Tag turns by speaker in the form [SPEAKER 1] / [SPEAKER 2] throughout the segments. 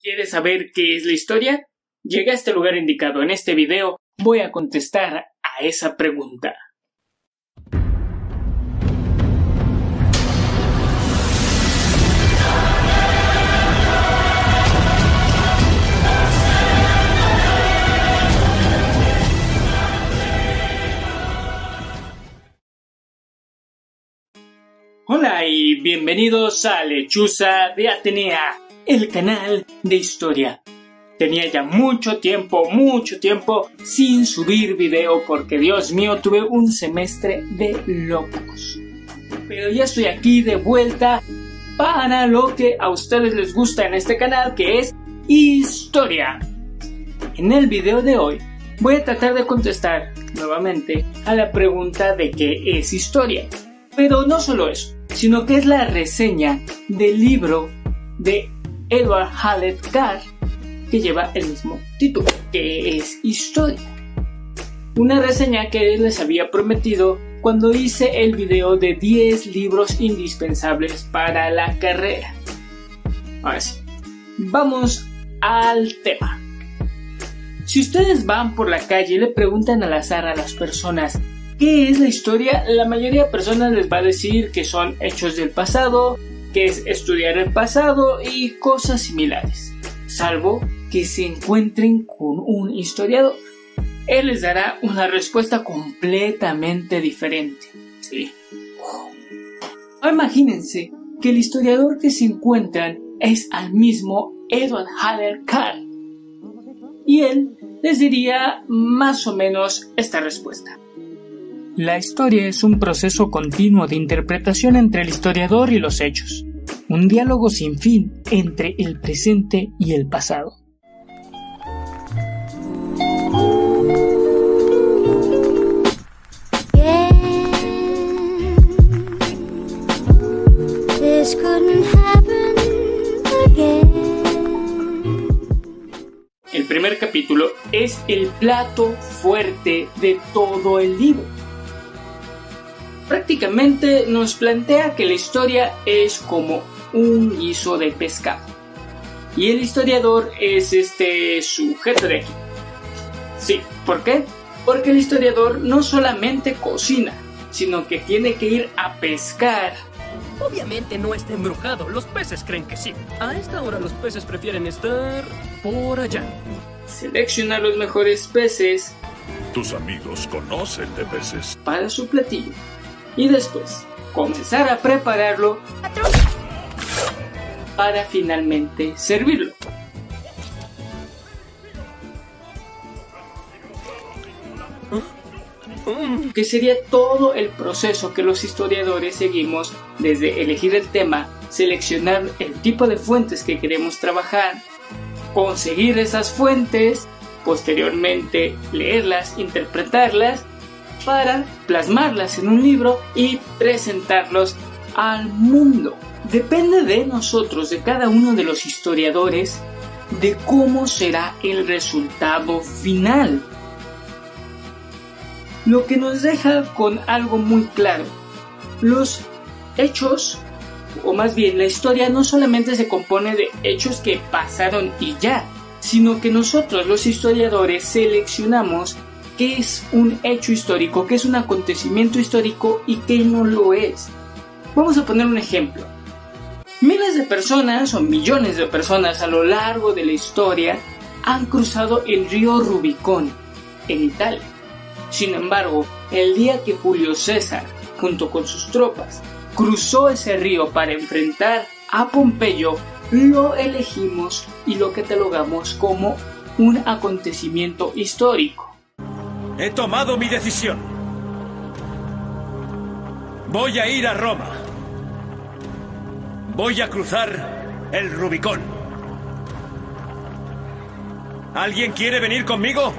[SPEAKER 1] ¿Quieres saber qué es la historia? Llega a este lugar indicado. En este video voy a contestar a esa pregunta. Hola y bienvenidos a Lechuza de Atenea, el canal de historia. Tenía ya mucho tiempo, mucho tiempo sin subir video porque Dios mío tuve un semestre de locos. Pero ya estoy aquí de vuelta para lo que a ustedes les gusta en este canal que es historia. En el video de hoy voy a tratar de contestar nuevamente a la pregunta de qué es historia. Pero no solo eso, sino que es la reseña del libro de Edward Hallett Carr que lleva el mismo título, que es Historia. Una reseña que les había prometido cuando hice el video de 10 libros indispensables para la carrera. Ahora sí, vamos al tema. Si ustedes van por la calle y le preguntan al azar a las personas ¿Qué es la historia? La mayoría de personas les va a decir que son hechos del pasado, que es estudiar el pasado y cosas similares, salvo que se encuentren con un historiador. Él les dará una respuesta completamente diferente. ¿sí? imagínense que el historiador que se encuentran es al mismo Edward Haller Carr. Y él les diría más o menos esta respuesta. La historia es un proceso continuo de interpretación entre el historiador y los hechos, un diálogo sin fin entre el presente y el pasado. El primer capítulo es el plato fuerte de todo el libro prácticamente nos plantea que la historia es como un guiso de pescado. Y el historiador es este sujeto de aquí. Sí, ¿por qué? Porque el historiador no solamente cocina, sino que tiene que ir a pescar.
[SPEAKER 2] Obviamente no está embrujado, los peces creen que sí. A esta hora los peces prefieren estar por allá.
[SPEAKER 1] Selecciona los mejores peces.
[SPEAKER 3] Tus amigos conocen de peces.
[SPEAKER 1] Para su platillo y después comenzar a prepararlo para finalmente servirlo. que sería todo el proceso que los historiadores seguimos desde elegir el tema, seleccionar el tipo de fuentes que queremos trabajar, conseguir esas fuentes, posteriormente leerlas, interpretarlas para plasmarlas en un libro y presentarlos al mundo. Depende de nosotros, de cada uno de los historiadores, de cómo será el resultado final. Lo que nos deja con algo muy claro. Los hechos, o más bien la historia, no solamente se compone de hechos que pasaron y ya, sino que nosotros los historiadores seleccionamos qué es un hecho histórico, qué es un acontecimiento histórico y qué no lo es. Vamos a poner un ejemplo. Miles de personas o millones de personas a lo largo de la historia han cruzado el río Rubicón en Italia. Sin embargo, el día que Julio César, junto con sus tropas, cruzó ese río para enfrentar a Pompeyo, lo elegimos y lo catalogamos como un acontecimiento histórico.
[SPEAKER 4] He tomado mi decisión. Voy a ir a Roma. Voy a cruzar el Rubicón. ¿Alguien quiere venir conmigo?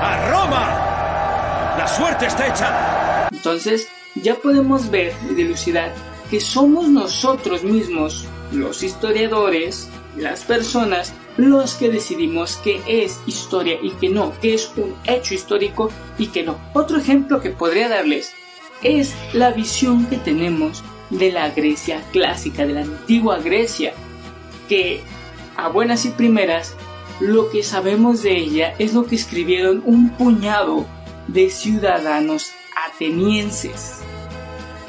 [SPEAKER 4] ¡A Roma! La suerte está echada.
[SPEAKER 1] Entonces, ya podemos ver y dilucidar que somos nosotros mismos, los historiadores, las personas, los que decidimos qué es historia y qué no, qué es un hecho histórico y qué no. Otro ejemplo que podría darles es la visión que tenemos de la Grecia clásica, de la antigua Grecia, que a buenas y primeras lo que sabemos de ella es lo que escribieron un puñado de ciudadanos atenienses.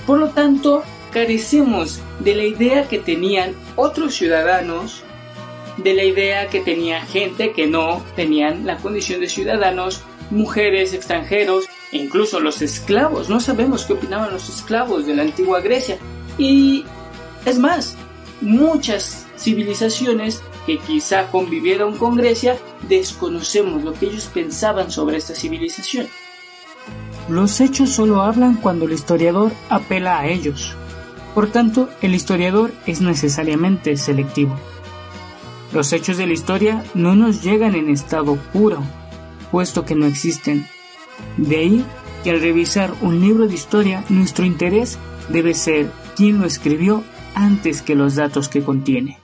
[SPEAKER 1] Por lo tanto, carecemos de la idea que tenían otros ciudadanos, de la idea que tenía gente que no tenían la condición de ciudadanos, mujeres, extranjeros, e incluso los esclavos. No sabemos qué opinaban los esclavos de la antigua Grecia. Y es más, muchas civilizaciones que quizá convivieron con Grecia, desconocemos lo que ellos pensaban sobre esta civilización. Los hechos solo hablan cuando el historiador apela a ellos. Por tanto, el historiador es necesariamente selectivo. Los hechos de la historia no nos llegan en estado puro, puesto que no existen. De ahí que al revisar un libro de historia, nuestro interés debe ser quién lo escribió antes que los datos que contiene.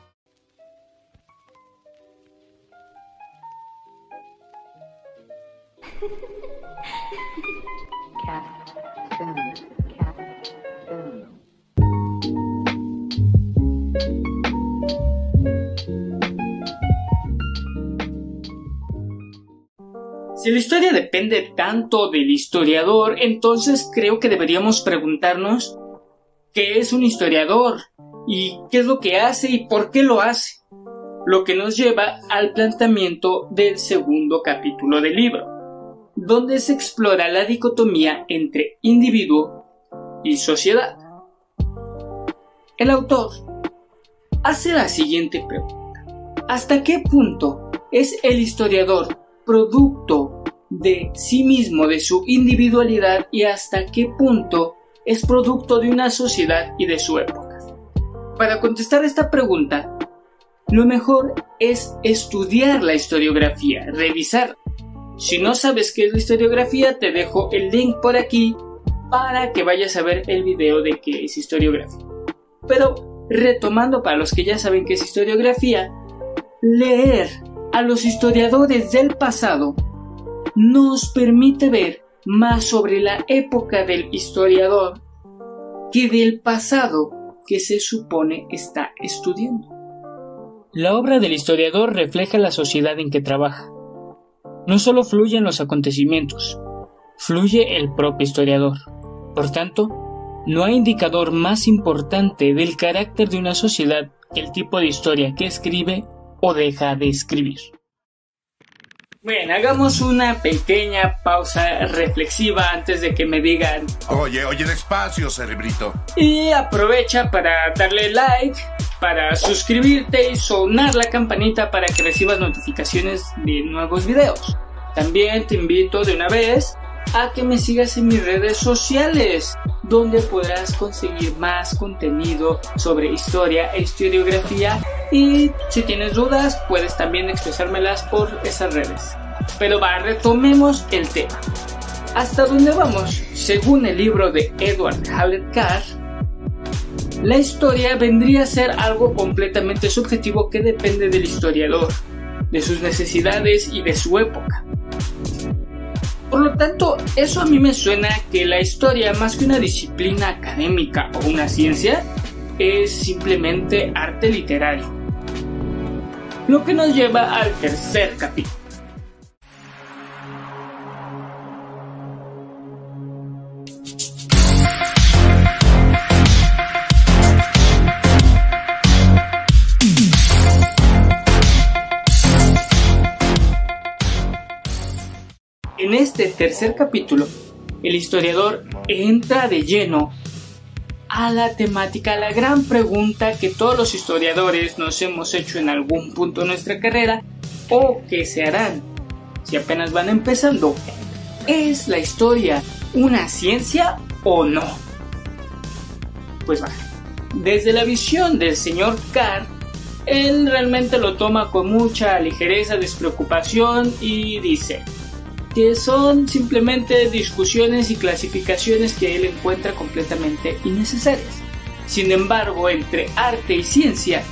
[SPEAKER 1] Si la historia depende tanto del historiador, entonces creo que deberíamos preguntarnos qué es un historiador y qué es lo que hace y por qué lo hace. Lo que nos lleva al planteamiento del segundo capítulo del libro, donde se explora la dicotomía entre individuo y sociedad. El autor hace la siguiente pregunta. ¿Hasta qué punto es el historiador producto de sí mismo, de su individualidad y hasta qué punto es producto de una sociedad y de su época. Para contestar esta pregunta, lo mejor es estudiar la historiografía, revisar. Si no sabes qué es la historiografía, te dejo el link por aquí para que vayas a ver el video de qué es historiografía. Pero retomando para los que ya saben qué es historiografía, leer a los historiadores del pasado nos permite ver más sobre la época del historiador que del pasado que se supone está estudiando. La obra del historiador refleja la sociedad en que trabaja. No solo fluyen los acontecimientos, fluye el propio historiador. Por tanto, no hay indicador más importante del carácter de una sociedad que el tipo de historia que escribe o deja de escribir. Bueno, hagamos una pequeña pausa reflexiva antes de que me digan.
[SPEAKER 3] Oye, oye, despacio, cerebrito.
[SPEAKER 1] Y aprovecha para darle like, para suscribirte y sonar la campanita para que recibas notificaciones de nuevos videos. También te invito de una vez a que me sigas en mis redes sociales, donde podrás conseguir más contenido sobre historia e historiografía y si tienes dudas puedes también expresármelas por esas redes. Pero va, retomemos el tema. ¿Hasta dónde vamos? Según el libro de Edward Hallett Carr, la historia vendría a ser algo completamente subjetivo que depende del historiador, de sus necesidades y de su época. Por lo tanto, eso a mí me suena que la historia, más que una disciplina académica o una ciencia, es simplemente arte literario. Lo que nos lleva al tercer capítulo. Este tercer capítulo, el historiador entra de lleno a la temática, a la gran pregunta que todos los historiadores nos hemos hecho en algún punto de nuestra carrera o que se harán si apenas van empezando. ¿Es la historia una ciencia o no? Pues va. Desde la visión del señor Carr, él realmente lo toma con mucha ligereza, despreocupación y dice, que son simplemente discusiones y clasificaciones que él encuentra completamente innecesarias. Sin embargo, entre arte y ciencia,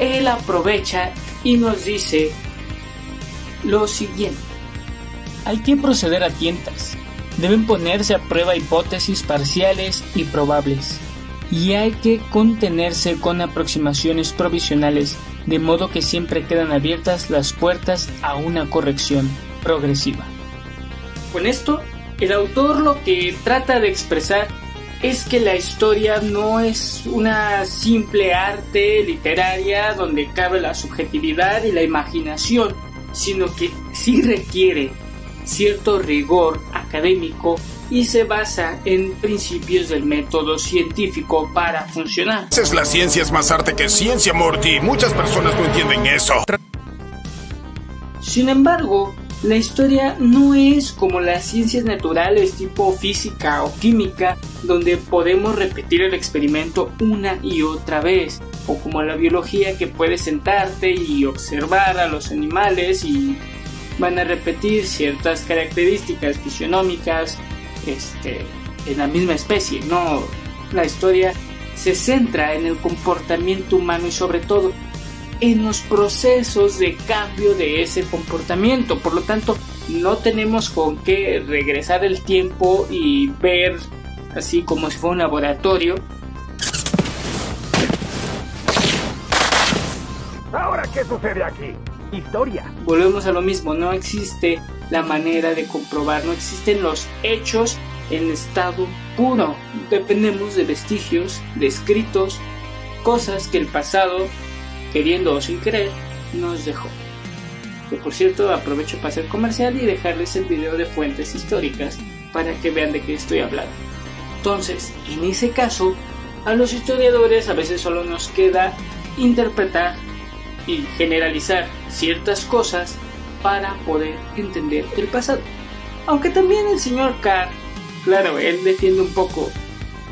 [SPEAKER 1] él aprovecha y nos dice lo siguiente. Hay que proceder a tientas. Deben ponerse a prueba hipótesis parciales y probables. Y hay que contenerse con aproximaciones provisionales, de modo que siempre quedan abiertas las puertas a una corrección progresiva. Con esto, el autor lo que trata de expresar es que la historia no es una simple arte literaria donde cabe la subjetividad y la imaginación, sino que sí requiere cierto rigor académico y se basa en principios del método científico para funcionar.
[SPEAKER 3] Es la ciencia es más arte que ciencia, Morty. Muchas personas no entienden eso.
[SPEAKER 1] Sin embargo, la historia no es como las ciencias naturales tipo física o química, donde podemos repetir el experimento una y otra vez, o como la biología que puedes sentarte y observar a los animales y van a repetir ciertas características fisionómicas este, en la misma especie. No, la historia se centra en el comportamiento humano y sobre todo en los procesos de cambio de ese comportamiento. Por lo tanto, no tenemos con qué regresar el tiempo y ver así como si fuera un laboratorio.
[SPEAKER 5] ¿Ahora qué sucede aquí? Historia.
[SPEAKER 1] Volvemos a lo mismo, no existe la manera de comprobar, no existen los hechos en estado puro. Dependemos de vestigios, de escritos, cosas que el pasado queriendo o sin querer, nos dejó. Que por cierto aprovecho para hacer comercial y dejarles el video de fuentes históricas para que vean de qué estoy hablando. Entonces, en ese caso, a los historiadores a veces solo nos queda interpretar y generalizar ciertas cosas para poder entender el pasado. Aunque también el señor Carr, claro, él defiende un poco,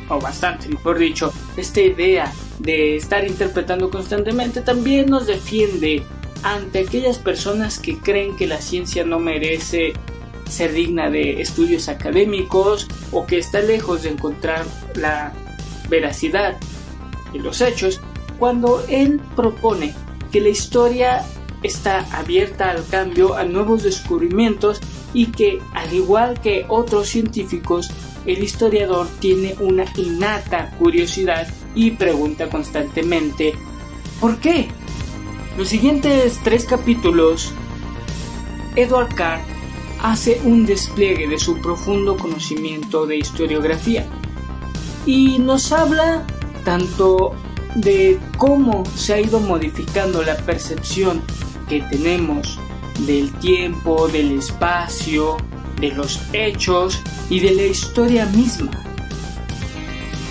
[SPEAKER 1] o bastante, mejor dicho, esta idea de estar interpretando constantemente también nos defiende ante aquellas personas que creen que la ciencia no merece ser digna de estudios académicos o que está lejos de encontrar la veracidad de los hechos, cuando él propone que la historia está abierta al cambio, a nuevos descubrimientos y que, al igual que otros científicos, el historiador tiene una innata curiosidad y pregunta constantemente ¿por qué? Los siguientes tres capítulos, Edward Carr hace un despliegue de su profundo conocimiento de historiografía y nos habla tanto de cómo se ha ido modificando la percepción que tenemos del tiempo, del espacio, de los hechos y de la historia misma.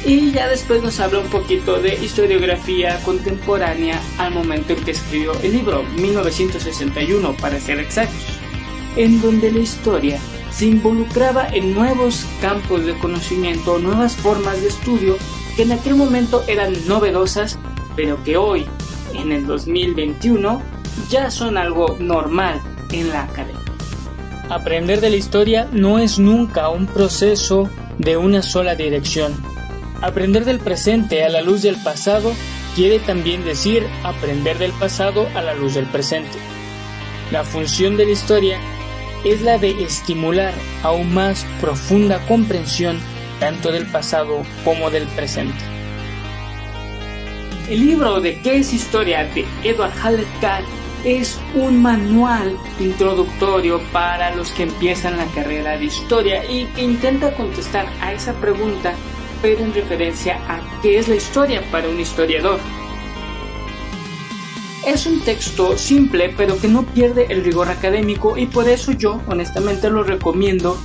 [SPEAKER 1] Y ya después nos habla un poquito de historiografía contemporánea al momento en que escribió el libro, 1961 para ser exactos, en donde la historia se involucraba en nuevos campos de conocimiento, nuevas formas de estudio que en aquel momento eran novedosas, pero que hoy, en el 2021, ya son algo normal en la academia. Aprender de la historia no es nunca un proceso de una sola dirección. Aprender del presente a la luz del pasado quiere también decir aprender del pasado a la luz del presente. La función de la historia es la de estimular aún más profunda comprensión tanto del pasado como del presente. El libro de ¿Qué es historia? de Edward Hallett es un manual introductorio para los que empiezan la carrera de historia y que intenta contestar a esa pregunta, pero en referencia a qué es la historia para un historiador. Es un texto simple pero que no pierde el rigor académico y por eso yo honestamente lo recomiendo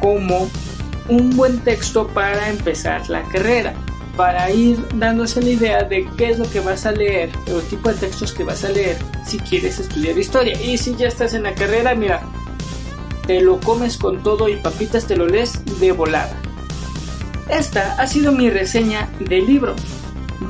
[SPEAKER 1] como un buen texto para empezar la carrera para ir dándose la idea de qué es lo que vas a leer, el tipo de textos que vas a leer si quieres estudiar historia. Y si ya estás en la carrera, mira, te lo comes con todo y papitas te lo lees de volada. Esta ha sido mi reseña del libro.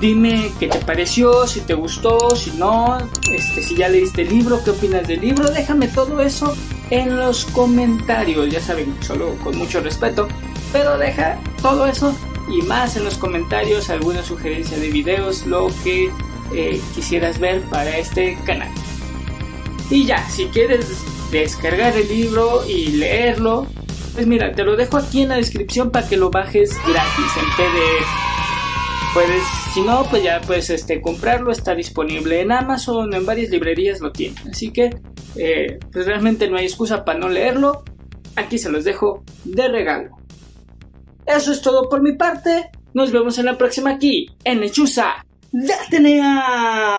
[SPEAKER 1] Dime qué te pareció, si te gustó, si no, este, si ya leíste el libro, qué opinas del libro, déjame todo eso en los comentarios, ya saben, solo con mucho respeto, pero deja todo eso y más en los comentarios alguna sugerencia de videos, lo que eh, quisieras ver para este canal. Y ya, si quieres descargar el libro y leerlo, pues mira, te lo dejo aquí en la descripción para que lo bajes gratis en PDF. Puedes, si no, pues ya puedes este, comprarlo, está disponible en Amazon, en varias librerías lo tienen. Así que, eh, pues realmente no hay excusa para no leerlo. Aquí se los dejo de regalo. Eso es todo por mi parte. Nos vemos en la próxima aquí, en Lechuza de Atenea.